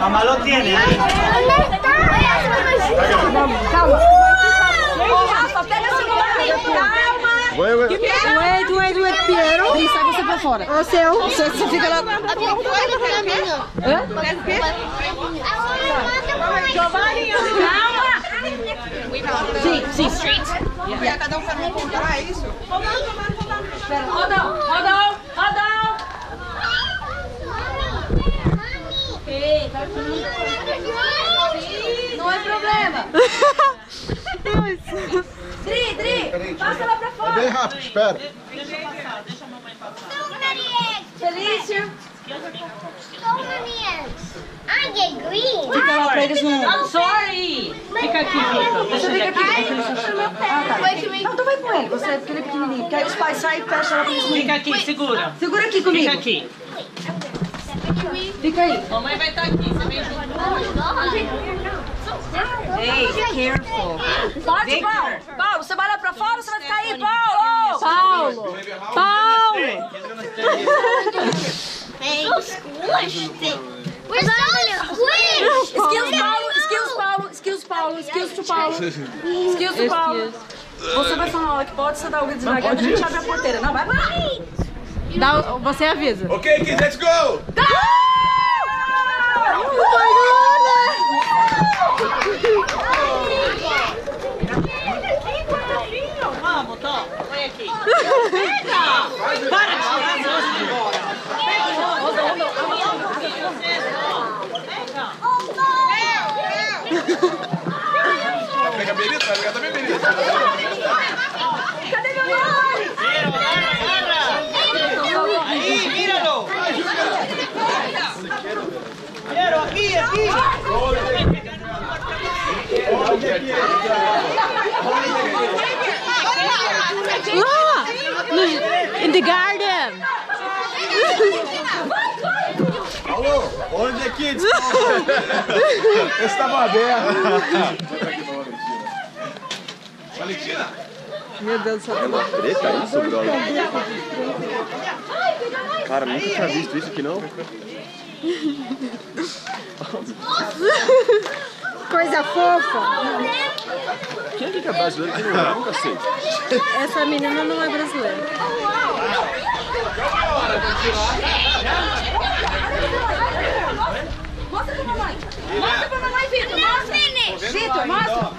Mamá lo tiene. ¿eh? ¿Dónde está? Calma. Rafa, pega esse celular. Calma. Wait, wait, wait, Piero. Vem, sai você pra fora. É o seu. Você, você fica lá. Hã? Giovanni, Calma. Sim, sim. E cada um para encontrar é isso on, hold on. Ei, tá Não é problema. Passa lá pra É fora. bem rápido, espera. Felício. So many eggs. I get green. Fica lá pra eles não... Sorry. Fica aqui, Vitor. Deixa ele aqui. Ah, tá. Não, então vai com ele, você, porque ele é pequenininho. Porque aí os pais saem e fecham lá pra eles não Fica aqui, segura. Segura aqui comigo. Fica aqui. Fica aí. Mamãe vai estar aqui. Você vem junto. Ei, careful. Pode, Paulo. Paulo, você vai lá pra fora ou você vai ficar aí, Paulo? Paulo. Paulo. So squished. We're so squished. Excuse Paulo, excuse Paulo, excuse Paulo, to Paulo. To Paulo. Você vai falar na hora que pode, você dá o grito devagar, a gente abre a porteira. Não, vai lá. Dá, você avisa. Ok, kids, let's go! Vamos, Tom. Põe aqui. Pega a the garden! Alô, onde é kids? Estava aberto. Valentina. Meu Deus do céu. Treta isso, brother? Cara, nunca tinha visto isso aqui não. Coisa fofa. É que é brasileiro que não é? Nunca sei. Essa menina não é brasileira. Mostra pra mamãe. Mostra pra mamãe, Vitor. Mostra. Vitor, mostra.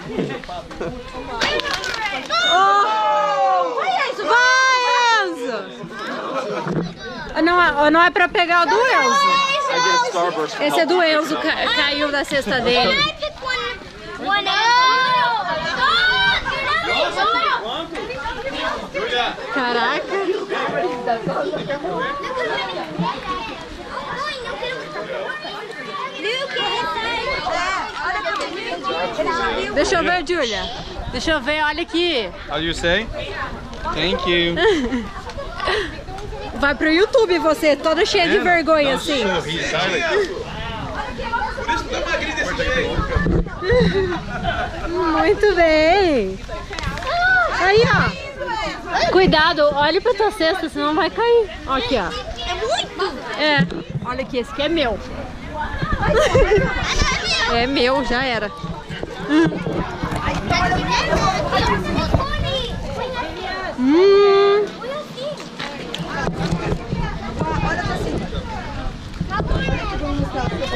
Oh! Vai, Enzo. Não, é- não é pra pegar o do Enzo. Esse é do Enzo, ca- caiu da cesta dele. Caraca. Deixa eu ver, Julia. Deixa eu ver, olha aqui. How do you say? Thank you. Vai pro YouTube você, toda cheia de vergonha assim. Muito bem. Aí, ó. Cuidado, olha pra tua cesta, senão vai cair. Aqui, ó. É muito? É. Olha aqui, esse aqui é meu. é meu, já era. Hum.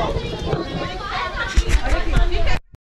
Olha.